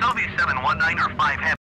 Sylvia 719 or 5 Happy.